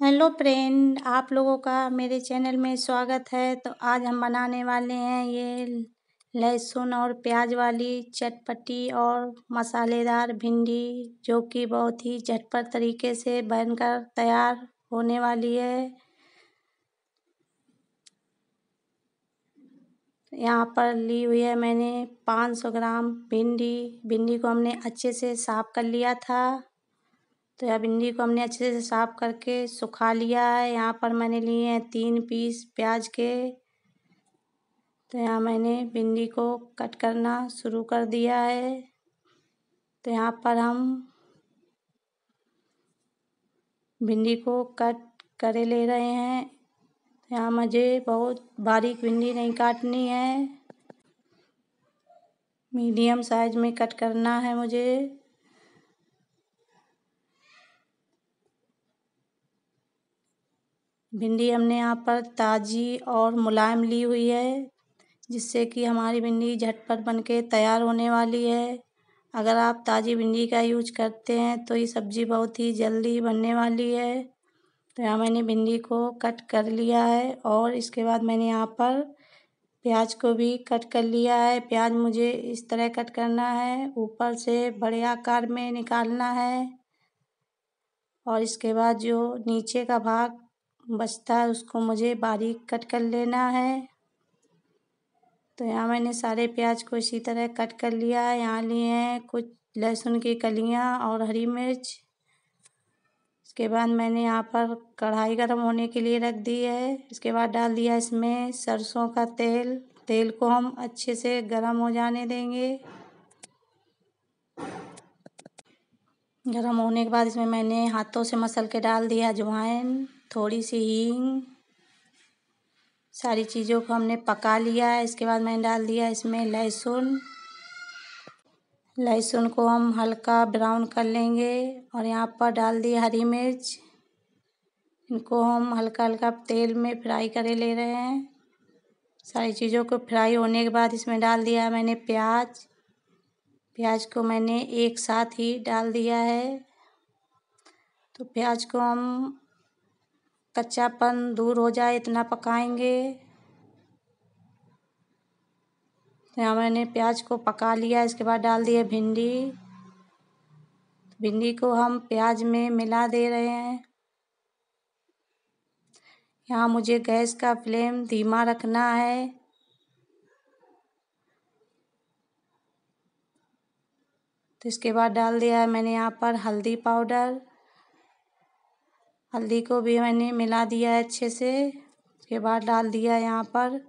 Hello friend आप लोगों का मेरे चैनल में स्वागत है। तो आज हम बनाने वाले हैं ये लहसुन और प्याज वाली चटपटी और मसालेदार भिंडी, जो कि बहुत ही झटपट तरीके से बनकर तैयार होने वाली है। यहाँ पर ली हुई है मैंने 500 ग्राम भिंडी। भिंडी को हमने अच्छे से साफ़ कर लिया था। तो यह भिंडी को हमने अच्छे से साफ़ करके सुखा लिया है। यहाँ पर मैंने लिए हैं तीन पीस प्याज के। तो यहाँ मैंने भिंडी को कट करना शुरू कर दिया है। तो यहाँ पर हम भिंडी को कट करे ले रहे हैं। यहाँ मुझे बहुत बारीक भिंडी नहीं काटनी है। मीडियम साइज़ में कट करना है मुझे। भिंडी हमने यहाँ पर ताज़ी और मुलायम ली हुई है, जिससे कि हमारी भिंडी झटपट बन के तैयार होने वाली है। अगर आप ताज़ी भिंडी का यूज़ करते हैं तो ये सब्ज़ी बहुत ही जल्दी बनने वाली है। तो यहाँ मैंने भिंडी को कट कर लिया है और इसके बाद मैंने यहाँ पर प्याज को भी कट कर लिया है। प्याज मुझे इस तरह कट करना है, ऊपर से बड़े आकार में निकालना है और इसके बाद जो नीचे का भाग बचता है, उसको मुझे बारीक कट कर लेना है। तो यहाँ मैंने सारे प्याज को इसी तरह कट कर लिया है। यहाँ लिए हैं कुछ लहसुन की कलियाँ और हरी मिर्च। इसके बाद मैंने यहाँ पर कढ़ाई गर्म होने के लिए रख दी है। इसके बाद डाल दिया इसमें सरसों का तेल। तेल को हम अच्छे से गर्म हो जाने देंगे। गर्म होने के बाद इसमें मैंने हाथों से मसल के डाल दिया अजवाइन। थोड़ी सी हींग सारी चीज़ों को हमने पका लिया इसके बाद मैंने डाल दिया इसमें लहसुन। लहसुन को हम हल्का ब्राउन कर लेंगे और यहाँ पर डाल दिए हरी मिर्च। इनको हम हल्का हल्का तेल में फ्राई करे ले रहे हैं। सारी चीज़ों को फ्राई होने के बाद इसमें डाल दिया मैंने प्याज। प्याज को मैंने एक साथ ही डाल दिया है। तो प्याज को हम कच्चापन दूर हो जाए, इतना पकाएँगे। तो यहाँ मैंने प्याज को पका लिया, इसके बाद डाल दिए भिंडी। भिंडी को हम प्याज में मिला दे रहे हैं। यहाँ मुझे गैस का फ्लेम धीमा रखना है। तो इसके बाद डाल दिया है मैंने यहाँ पर हल्दी पाउडर। हल्दी को भी मैंने मिला दिया है अच्छे से। उसके बाद डाल दिया यहाँ पर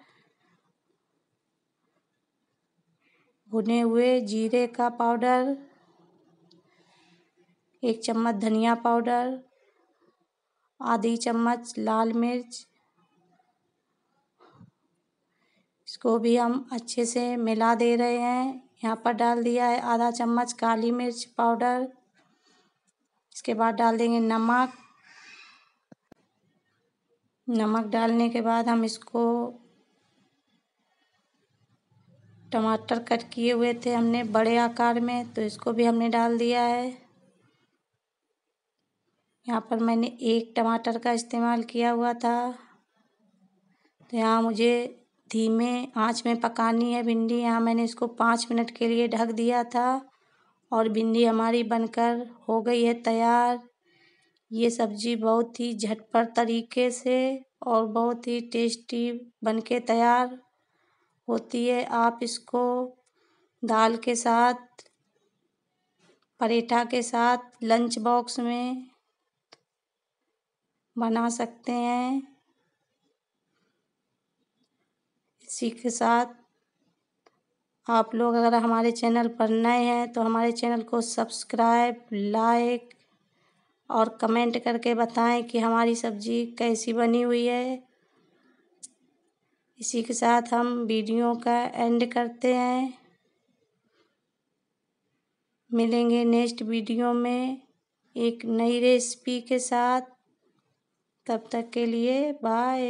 भुने हुए जीरे का पाउडर, एक चम्मच धनिया पाउडर, आधी चम्मच लाल मिर्च। इसको भी हम अच्छे से मिला दे रहे हैं। यहाँ पर डाल दिया है आधा चम्मच काली मिर्च पाउडर। इसके बाद डाल देंगे नमक। नमक डालने के बाद हम इसको टमाटर कट किए हुए थे हमने बड़े आकार में तो इसको भी हमने डाल दिया है। यहाँ पर मैंने एक टमाटर का इस्तेमाल किया हुआ था। तो यहाँ मुझे धीमे आँच में पकानी है भिंडी। यहाँ मैंने इसको पाँच मिनट के लिए ढक दिया था और भिंडी हमारी बनकर हो गई है तैयार। ये सब्ज़ी बहुत ही झटपट तरीके से और बहुत ही टेस्टी बनके तैयार होती है। आप इसको दाल के साथ, पराठा के साथ लंच बॉक्स में बना सकते हैं। इसी के साथ आप लोग अगर हमारे चैनल पर नए हैं तो हमारे चैनल को सब्सक्राइब, लाइक और कमेंट करके बताएँ कि हमारी सब्ज़ी कैसी बनी हुई है। इसी के साथ हम वीडियो का एंड करते हैं। मिलेंगे नेक्स्ट वीडियो में एक नई रेसिपी के साथ। तब तक के लिए बाय।